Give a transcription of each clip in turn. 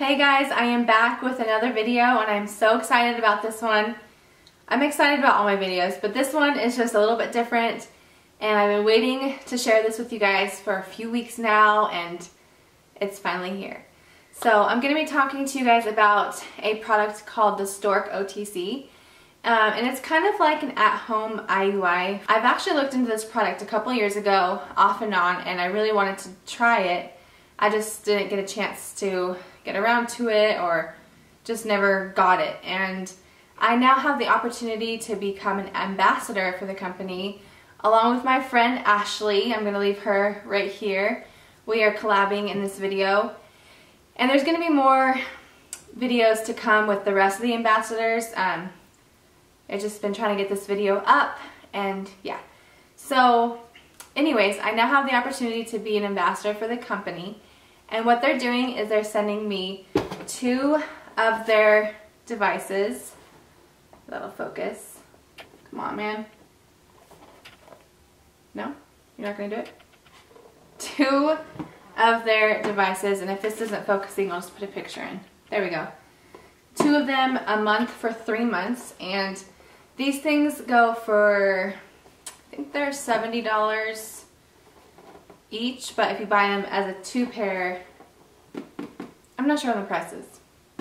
Hey guys, I am back with another video and I'm so excited about this one. I'm excited about all my videos, but this one is just a little bit different and I've been waiting to share this with you guys for a few weeks now and it's finally here. So I'm going to be talking to you guys about a product called the Stork OTC. Um, and it's kind of like an at-home IUI. I've actually looked into this product a couple years ago, off and on, and I really wanted to try it. I just didn't get a chance to get around to it or just never got it. And I now have the opportunity to become an ambassador for the company along with my friend Ashley. I'm going to leave her right here. We are collabing in this video. And there's going to be more videos to come with the rest of the ambassadors. Um, I've just been trying to get this video up and yeah. So anyways, I now have the opportunity to be an ambassador for the company. And what they're doing is they're sending me two of their devices. That'll focus. Come on, man. No? You're not going to do it? Two of their devices, and if this isn't focusing, I'll just put a picture in. There we go. Two of them a month for three months, and these things go for, I think they're $70 each, but if you buy them as a two pair, I'm not sure on the prices.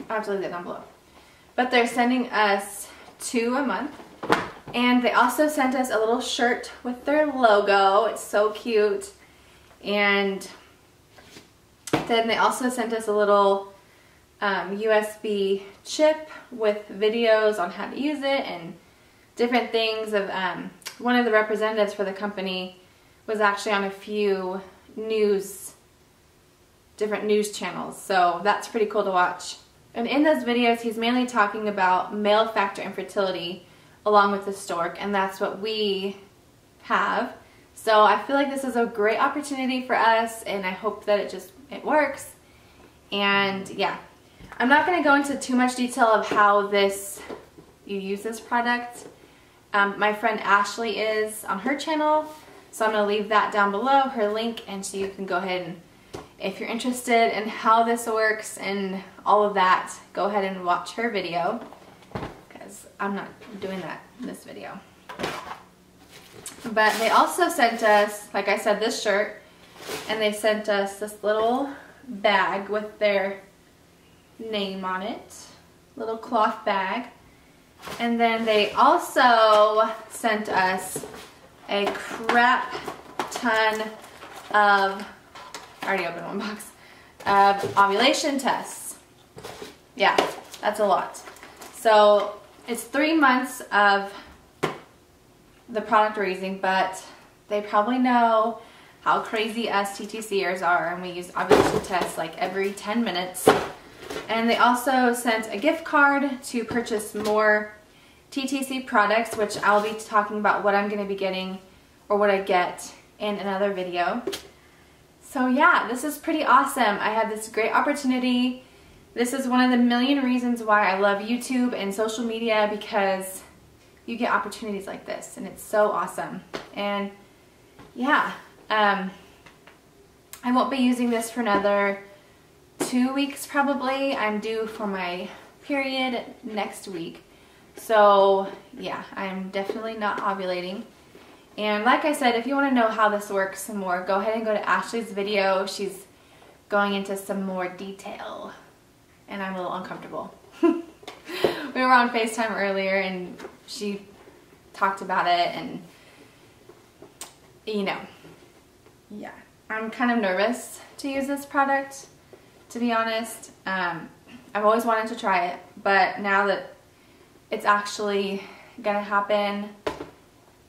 I'll have to leave that down below. But they're sending us two a month. And they also sent us a little shirt with their logo. It's so cute. And then they also sent us a little um, USB chip with videos on how to use it and different things of um, one of the representatives for the company was actually on a few news different news channels. So that's pretty cool to watch. And in those videos he's mainly talking about male factor infertility along with the stork and that's what we have. So I feel like this is a great opportunity for us and I hope that it just it works. And yeah. I'm not going to go into too much detail of how this you use this product. Um, my friend Ashley is on her channel, so I'm going to leave that down below, her link, and so you can go ahead and if you're interested in how this works and all of that, go ahead and watch her video because I'm not doing that in this video. But they also sent us, like I said, this shirt, and they sent us this little bag with their name on it, little cloth bag. And then they also sent us a crap ton of, I already opened one box, of ovulation tests. Yeah, that's a lot. So it's three months of the product we're using, but they probably know how crazy us TTCers are and we use ovulation tests like every 10 minutes and they also sent a gift card to purchase more TTC products, which I'll be talking about what I'm going to be getting or what I get in another video. So yeah, this is pretty awesome. I had this great opportunity. This is one of the million reasons why I love YouTube and social media because you get opportunities like this and it's so awesome. And yeah, um, I won't be using this for another two weeks probably. I'm due for my period next week. So yeah, I'm definitely not ovulating. And like I said, if you want to know how this works some more, go ahead and go to Ashley's video. She's going into some more detail. And I'm a little uncomfortable. we were on FaceTime earlier and she talked about it and you know, yeah. I'm kind of nervous to use this product to be honest. Um, I've always wanted to try it, but now that it's actually gonna happen,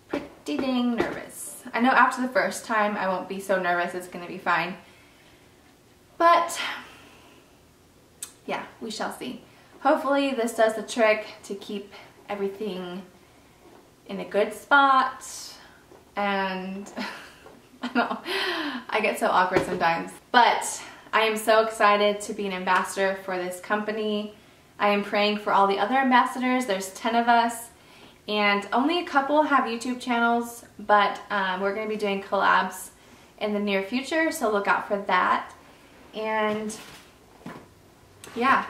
pretty dang nervous. I know after the first time I won't be so nervous, it's gonna be fine. But, yeah, we shall see. Hopefully this does the trick to keep everything in a good spot and I know I get so awkward sometimes but I am so excited to be an ambassador for this company. I am praying for all the other ambassadors. There's 10 of us and only a couple have YouTube channels, but um, we're going to be doing collabs in the near future, so look out for that. And yeah,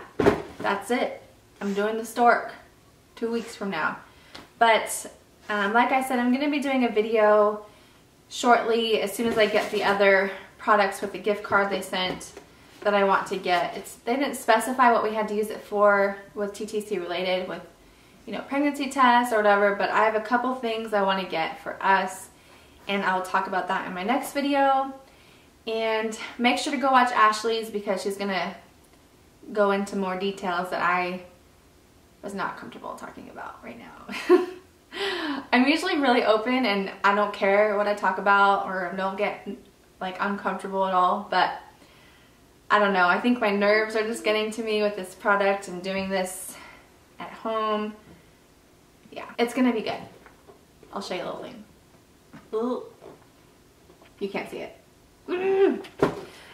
that's it. I'm doing the stork two weeks from now. But um, like I said, I'm going to be doing a video shortly as soon as I get the other products with the gift card they sent that I want to get. It's They didn't specify what we had to use it for with TTC related with you know pregnancy tests or whatever, but I have a couple things I want to get for us and I'll talk about that in my next video. And make sure to go watch Ashley's because she's going to go into more details that I was not comfortable talking about right now. I'm usually really open and I don't care what I talk about or don't get like uncomfortable at all, but I don't know. I think my nerves are just getting to me with this product and doing this at home. Yeah, it's gonna be good. I'll show you a little thing. You can't see it.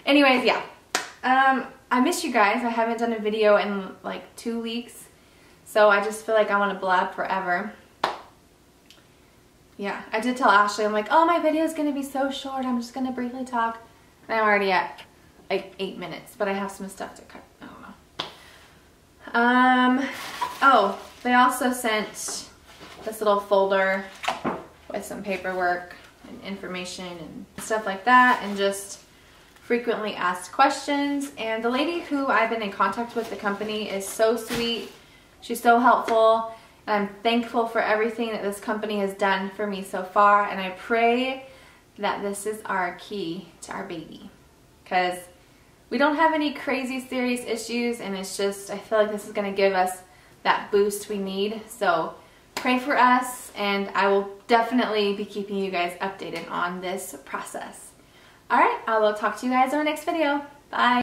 Anyways, yeah. Um, I miss you guys. I haven't done a video in like two weeks. So I just feel like I want to blab forever. Yeah, I did tell Ashley, I'm like, oh, my video is going to be so short. I'm just going to briefly talk. And I'm already at like eight minutes, but I have some stuff to cut. I don't know. Um, oh, they also sent this little folder with some paperwork and information and stuff like that and just frequently asked questions. And the lady who I've been in contact with, the company, is so sweet. She's so helpful. And I'm thankful for everything that this company has done for me so far. And I pray that this is our key to our baby. Because we don't have any crazy serious issues. And it's just, I feel like this is going to give us that boost we need. So pray for us. And I will definitely be keeping you guys updated on this process. Alright, I will talk to you guys in our next video. Bye.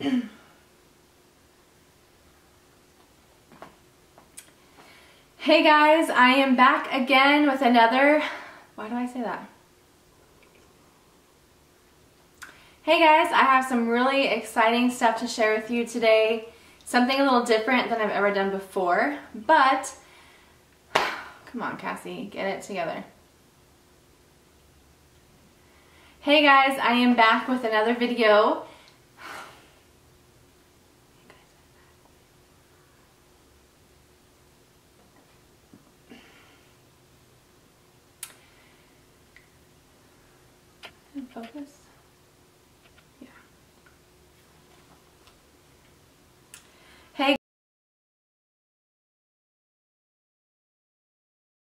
hey guys, I am back again with another, why do I say that? Hey guys, I have some really exciting stuff to share with you today. Something a little different than I've ever done before, but come on Kassie, get it together. Hey guys, I am back with another video. Focus.